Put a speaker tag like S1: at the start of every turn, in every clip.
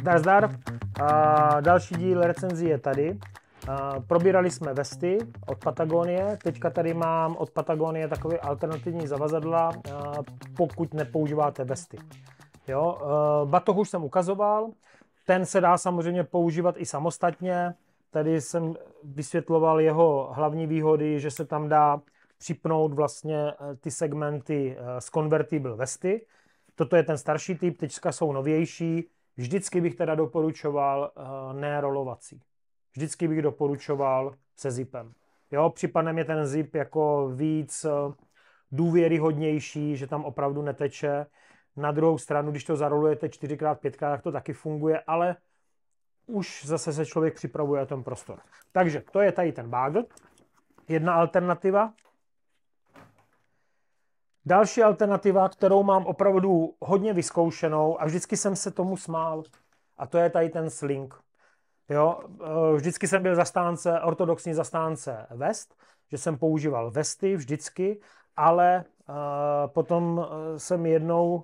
S1: Zdar, zdar. A další díl recenzí je tady. A probírali jsme vesty od Patagonie. Teďka tady mám od Patagonie takové alternativní zavazadla, pokud nepoužíváte vesty. Jo, batoh už jsem ukazoval. Ten se dá samozřejmě používat i samostatně. Tady jsem vysvětloval jeho hlavní výhody, že se tam dá připnout vlastně eh, ty segmenty z eh, convertible vesty. Toto je ten starší typ, teďka jsou novější. Vždycky bych teda doporučoval eh, ne rolovací. Vždycky bych doporučoval se zipem. Jo, připadne mě ten zip jako víc důvěryhodnější, že tam opravdu neteče. Na druhou stranu, když to zarolujete 4x, 5x, tak to taky funguje, ale už zase se člověk připravuje ten prostor. Takže to je tady ten bagel. Jedna alternativa. Další alternativa, kterou mám opravdu hodně vyzkoušenou a vždycky jsem se tomu smál, a to je tady ten sling. Jo, eh, vždycky jsem byl zastánce, ortodoxní zastánce vest, že jsem používal vesty vždycky, ale uh, potom eh, jsem jednou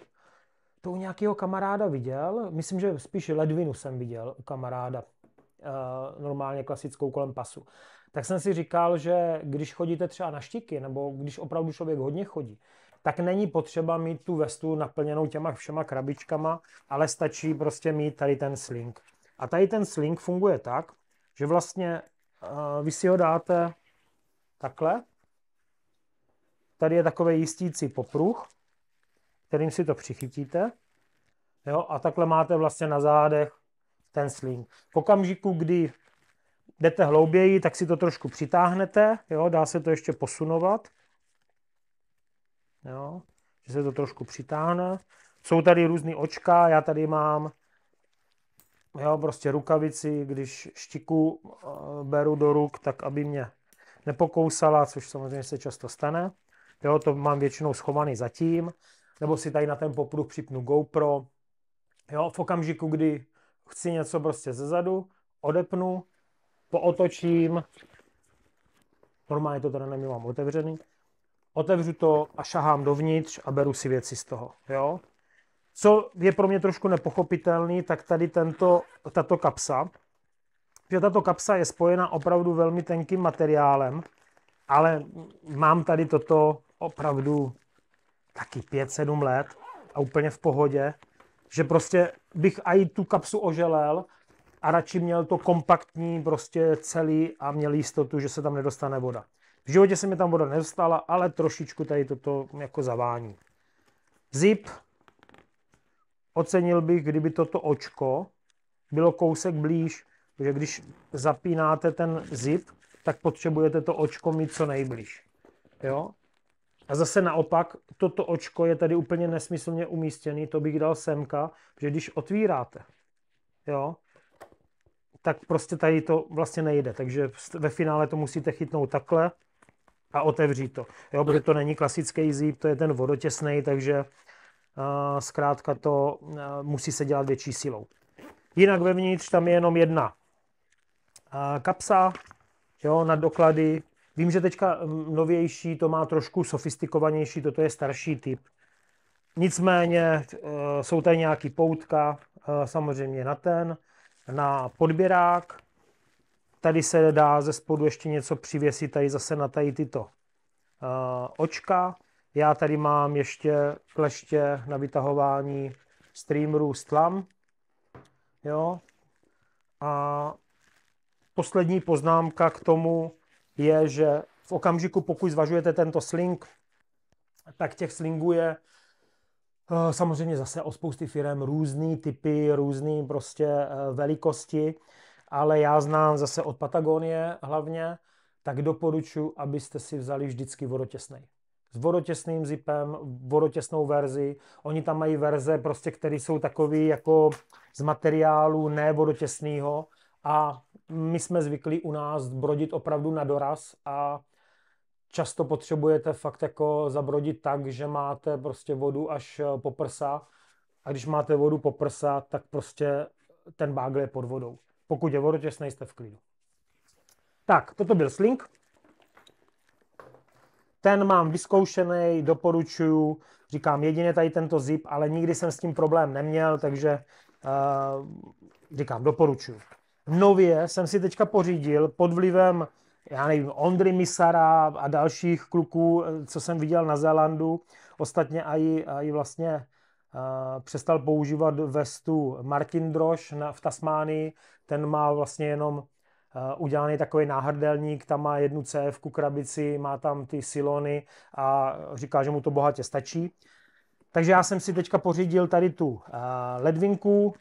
S1: to u nějakého kamaráda viděl, myslím, že spíš ledvinu jsem viděl u kamaráda, uh, normálně klasickou kolem pasu. Tak jsem si říkal, že když chodíte třeba na štiky, nebo když opravdu člověk hodně chodí, tak není potřeba mít tu vestu naplněnou těma všema krabičkama, ale stačí prostě mít tady ten sling. A tady ten sling funguje tak, že vlastně uh, vy si ho dáte takhle. Tady je takový jistící popruh, kterým si to přichytíte. Jo, a takhle máte vlastně na zádech ten sling. V okamžiku, kdy jdete hlouběji, tak si to trošku přitáhnete, jo, dá se to ještě posunovat. Jo, že se to trošku přitáhne. Jsou tady různé očka, já tady mám jo, prostě rukavici, když štiku uh, beru do ruk, tak aby mě nepokousala, což samozřejmě se často stane. Jo, to mám většinou schovaný zatím, nebo si tady na ten popruh připnu GoPro. Jo, v okamžiku, kdy chci něco prostě zezadu, odepnu, pootočím, normálně to tady nemám otevřený, otevřu to a šahám dovnitř a beru si věci z toho. Jo? Co je pro mě trošku nepochopitelný, tak tady tento, tato kapsa, že tato kapsa je spojena opravdu velmi tenkým materiálem, ale mám tady toto opravdu taky 5-7 let a úplně v pohodě, že prostě bych i tu kapsu oželel a radši měl to kompaktní prostě celý a měl jistotu, že se tam nedostane voda. V životě se mi tam voda nedostala, ale trošičku tady toto jako zavání. Zip. Ocenil bych, kdyby toto očko bylo kousek blíž, protože když zapínáte ten zip, tak potřebujete to očko mít co nejblíž. Jo? A zase naopak, toto očko je tady úplně nesmyslně umístěný, to bych dal semka, že když otvíráte, jo, tak prostě tady to vlastně nejde. Takže ve finále to musíte chytnout takhle a otevřít to. Jo, protože to není klasický zip, to je ten vodotěsný, takže uh, zkrátka to uh, musí se dělat větší silou. Jinak vevnitř tam je jenom jedna uh, kapsa, jo, na doklady. Vím, že teďka novější to má trošku sofistikovanější, toto je starší typ. Nicméně jsou tady nějaký poutka, samozřejmě na ten, na podběrák, Tady se dá ze spodu ještě něco přivěsit tady zase na tady tyto uh, očka. Já tady mám ještě kleště na vytahování streamerů z tlam. Jo. A poslední poznámka k tomu je, že v okamžiku, pokud zvažujete tento sling, tak těch slingů je uh, samozřejmě zase o spousty firm různý typy, různý prostě uh, velikosti ale já znám zase od Patagonie hlavně, tak doporučuji, abyste si vzali vždycky vodotěsný. S vodotěsným zipem, vodotěsnou verzi. Oni tam mají verze, prostě, které jsou takový jako z materiálu ne vodotěsného a my jsme zvyklí u nás brodit opravdu na doraz a často potřebujete fakt jako zabrodit tak, že máte prostě vodu až po prsa a když máte vodu po prsa, tak prostě ten bágl je pod vodou. Pokud je vodotěsný, jste v klidu. Tak, toto byl sling. Ten mám vyzkoušený, doporučuju. Říkám jedině tady tento zip, ale nikdy jsem s tím problém neměl, takže říkám, doporučuji. Nově jsem si teďka pořídil pod vlivem já nevím, Ondry Misara a dalších kluků, co jsem viděl na Zélandu. Ostatně i, i vlastně uh, přestal používat vestu Martin Drož na, v Tasmánii. Ten má vlastně jenom uh, udělaný takový náhrdelník, tam má jednu CF krabici, má tam ty silony a říká, že mu to bohatě stačí. Takže já jsem si teďka pořídil tady tu uh, ledvinku,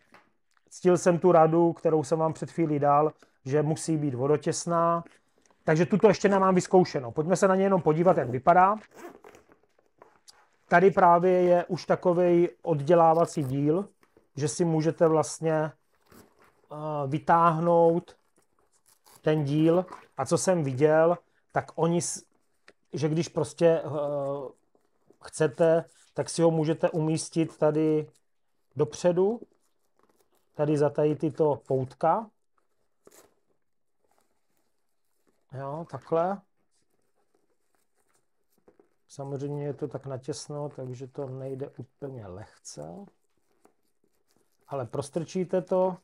S1: ctil jsem tu radu, kterou jsem vám před chvílí dal, že musí být vodotěsná, takže tuto ještě nemám vyzkoušeno. Pojďme se na ně jenom podívat, jak vypadá. Tady právě je už takový oddělávací díl, že si můžete vlastně uh, vytáhnout ten díl. A co jsem viděl, tak oni, že když prostě uh, chcete, tak si ho můžete umístit tady dopředu, tady za tady tyto poutka. Jo, takhle. Samozřejmě je to tak natěsno, takže to nejde úplně lehce. Ale prostrčíte to.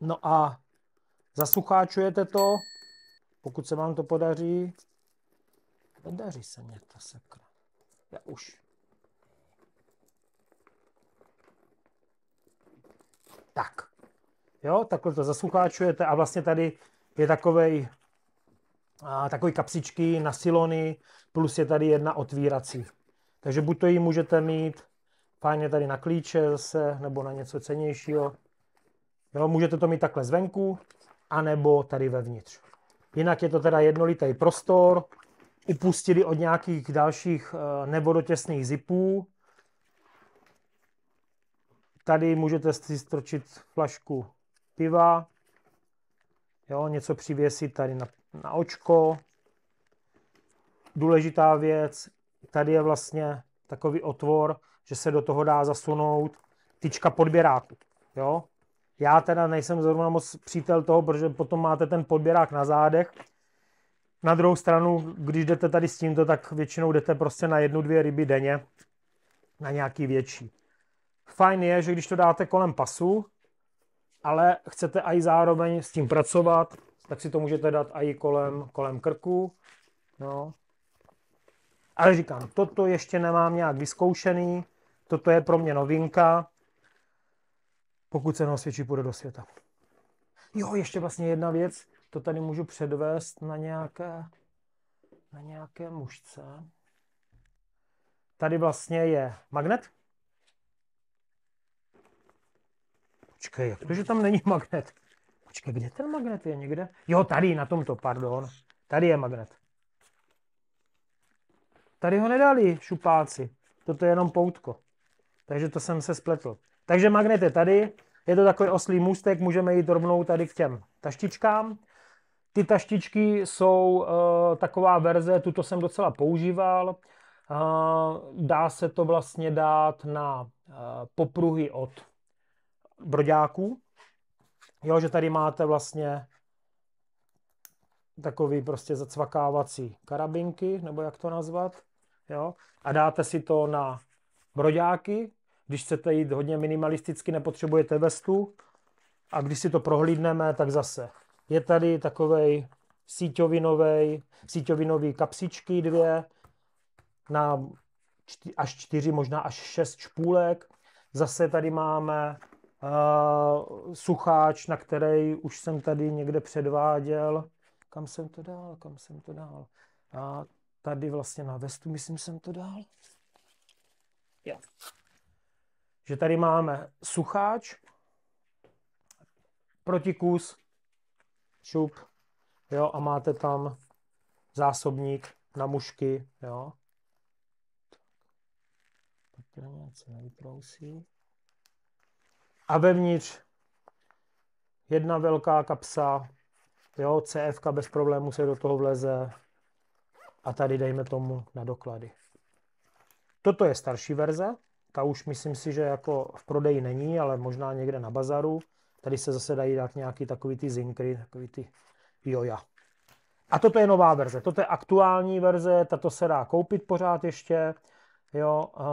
S1: No a zasucháčujete to, pokud se vám to podaří. Podaří se mě ta sekra. Já už. Tak. Jo, takhle to zasucháčujete a vlastně tady je takovej, a, takový kapsičky na silony, plus je tady jedna otvírací. Takže buď to ji můžete mít fajně tady na klíče zase, nebo na něco cenějšího. Jo, můžete to mít takhle zvenku, anebo tady vevnitř. Jinak je to teda jednolitý prostor, upustili od nějakých dalších e, nevodotěsných zipů. Tady můžete si stročit flašku piva, jo, něco přivěsit tady na, na očko. Důležitá věc, tady je vlastně takový otvor, že se do toho dá zasunout tyčka podběráku. Jo? Já teda nejsem zrovna moc přítel toho, protože potom máte ten podběrák na zádech. Na druhou stranu, když jdete tady s tímto, tak většinou jdete prostě na jednu, dvě ryby denně, na nějaký větší. Fajn je, že když to dáte kolem pasu, ale chcete i zároveň s tím pracovat, tak si to můžete dát i kolem, kolem krku. No. Ale říkám, toto ještě nemám nějak vyzkoušený, toto je pro mě novinka, pokud se neosvědčí, půjde do světa. Jo, ještě vlastně jedna věc, to tady můžu předvést na nějaké, na nějaké mužce. Tady vlastně je magnet, Počkej, jak to, že tam není magnet? Počkej, kde ten magnet je? Někde? Jo, tady, na tomto, pardon. Tady je magnet. Tady ho nedali šupáci. Toto je jenom poutko. Takže to jsem se spletl. Takže magnet je tady. Je to takový oslý můstek, můžeme jít rovnou tady k těm taštičkám. Ty taštičky jsou uh, taková verze, tuto jsem docela používal. Uh, dá se to vlastně dát na uh, popruhy od broďáků. Jo, že tady máte vlastně takový prostě zacvakávací karabinky, nebo jak to nazvat. Jo? A dáte si to na broďáky. Když chcete jít hodně minimalisticky, nepotřebujete vestu. A když si to prohlídneme, tak zase je tady takovej síťovinový, síťovinový kapsičky dvě na až čtyři, možná až šest špůlek. Zase tady máme Uh, sucháč, na který už jsem tady někde předváděl. Kam jsem to dal? Kam jsem to dal? A tady vlastně na vestu, myslím, jsem to dal. Jo. Že tady máme sucháč, protikus, šup, jo, a máte tam zásobník na mušky, jo. Tak, něco nevyprousí a vevnitř jedna velká kapsa, jo, CF bez problému se do toho vleze a tady dejme tomu na doklady. Toto je starší verze, ta už myslím si, že jako v prodeji není, ale možná někde na bazaru. Tady se zase dají dát nějaký takový ty zinkry, takový ty joja. A toto je nová verze, toto je aktuální verze, tato se dá koupit pořád ještě. Jo, uh,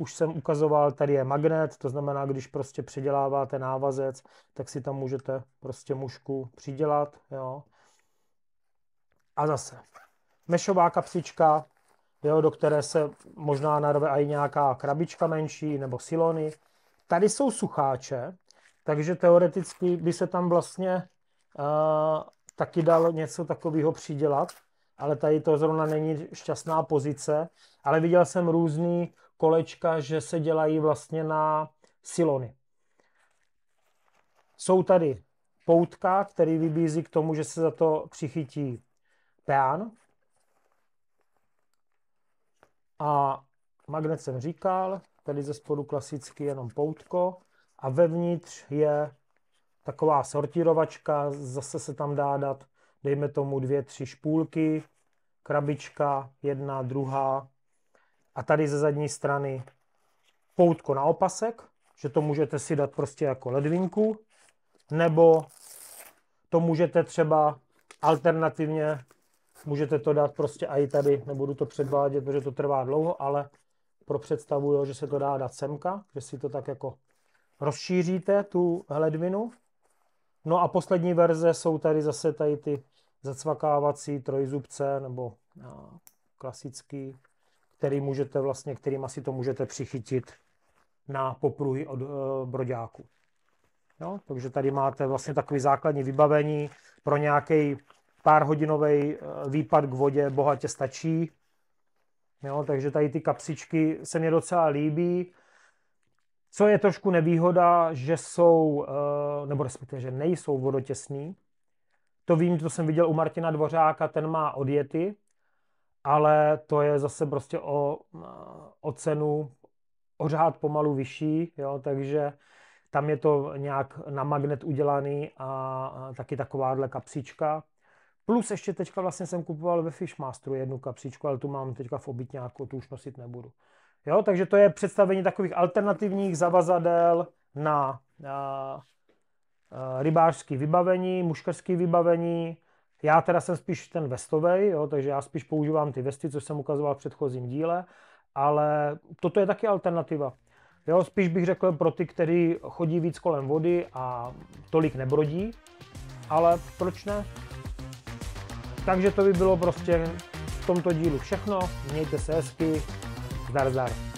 S1: už jsem ukazoval, tady je magnet, to znamená, když prostě přiděláváte návazec, tak si tam můžete prostě mušku přidělat, jo. A zase mešová kapsička, jo, do které se možná narve i nějaká krabička menší nebo silony. Tady jsou sucháče, takže teoreticky by se tam vlastně uh, taky dalo něco takového přidělat, ale tady to zrovna není šťastná pozice, ale viděl jsem různý kolečka, že se dělají vlastně na silony. Jsou tady poutka, který vybízí k tomu, že se za to přichytí peán. A magnet jsem říkal, tady ze spodu klasicky jenom poutko a vevnitř je taková sortírovačka, zase se tam dá dát, dejme tomu dvě, tři špůlky, krabička, jedna, druhá a tady ze zadní strany poutko na opasek, že to můžete si dát prostě jako ledvinku, nebo to můžete třeba alternativně, můžete to dát prostě i tady, nebudu to předvádět, protože to trvá dlouho, ale pro představu, jo, že se to dá dát semka, že si to tak jako rozšíříte, tu ledvinu. No a poslední verze jsou tady zase tady ty zacvakávací trojzubce nebo no, klasický, který můžete vlastně, kterým asi to můžete přichytit na popruhy od e, broďáku. Jo, takže tady máte vlastně takový základní vybavení pro nějaký pár hodinový eh, výpad k vodě bohatě stačí. Jo, takže tady ty kapsičky se mě docela líbí. Co je trošku nevýhoda, že jsou, eh, nebo respektive, že nejsou vodotěsný. To vím, to jsem viděl u Martina Dvořáka, ten má odjety, ale to je zase prostě o, eh, o cenu o řád pomalu vyšší, jo, takže tam je to nějak na magnet udělaný a, taky takováhle kapsička. Plus ještě teďka vlastně jsem kupoval ve Fishmasteru jednu kapsičku, ale tu mám teďka v obytňáku, tu už nosit nebudu. Jo, takže to je představení takových alternativních zavazadel na, na rybářské vybavení, muškarské vybavení. Já teda jsem spíš ten vestový, jo, takže já spíš používám ty vesty, co jsem ukazoval v předchozím díle, ale toto je taky alternativa. Jo, spíš bych řekl pro ty, kteří chodí víc kolem vody a tolik nebrodí, ale proč ne? Takže to by bylo prostě v tomto dílu všechno. Mějte se hezky. Zdar, zdar.